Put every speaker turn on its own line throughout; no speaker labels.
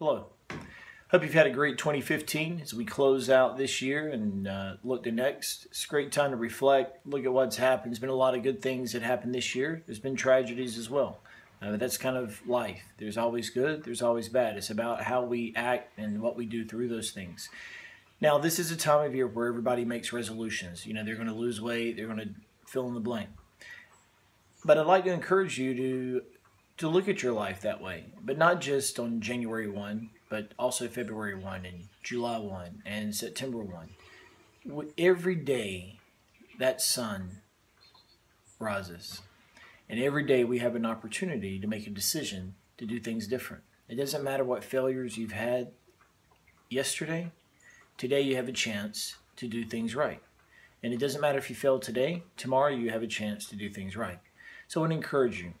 Hello. Hope you've had a great 2015 as we close out this year and uh, look to next. It's a great time to reflect, look at what's happened. There's been a lot of good things that happened this year. There's been tragedies as well. Uh, but that's kind of life. There's always good, there's always bad. It's about how we act and what we do through those things. Now, this is a time of year where everybody makes resolutions. You know, they're going to lose weight, they're going to fill in the blank. But I'd like to encourage you to to look at your life that way, but not just on January 1, but also February 1 and July 1 and September 1. Every day that sun rises. And every day we have an opportunity to make a decision to do things different. It doesn't matter what failures you've had yesterday, today you have a chance to do things right. And it doesn't matter if you fail today, tomorrow you have a chance to do things right. So I to encourage you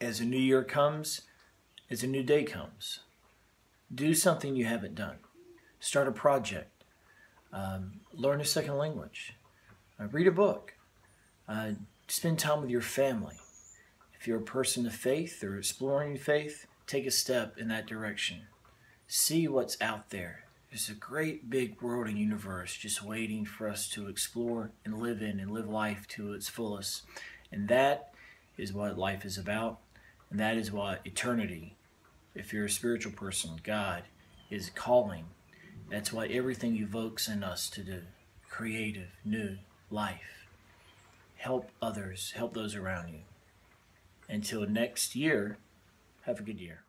as a new year comes, as a new day comes, do something you haven't done. Start a project. Um, learn a second language. Uh, read a book. Uh, spend time with your family. If you're a person of faith or exploring faith, take a step in that direction. See what's out there. There's a great big world and universe just waiting for us to explore and live in and live life to its fullest. And that is what life is about. And that is what eternity, if you're a spiritual person, God is calling. That's what everything evokes in us to do creative, new life. Help others, help those around you. Until next year, have a good year.